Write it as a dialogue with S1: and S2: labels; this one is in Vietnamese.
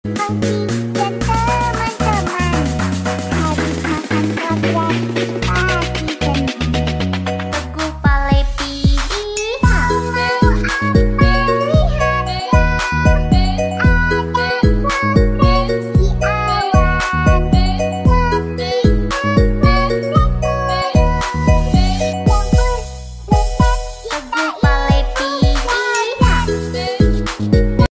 S1: Hati yang teman-teman Hari akan kau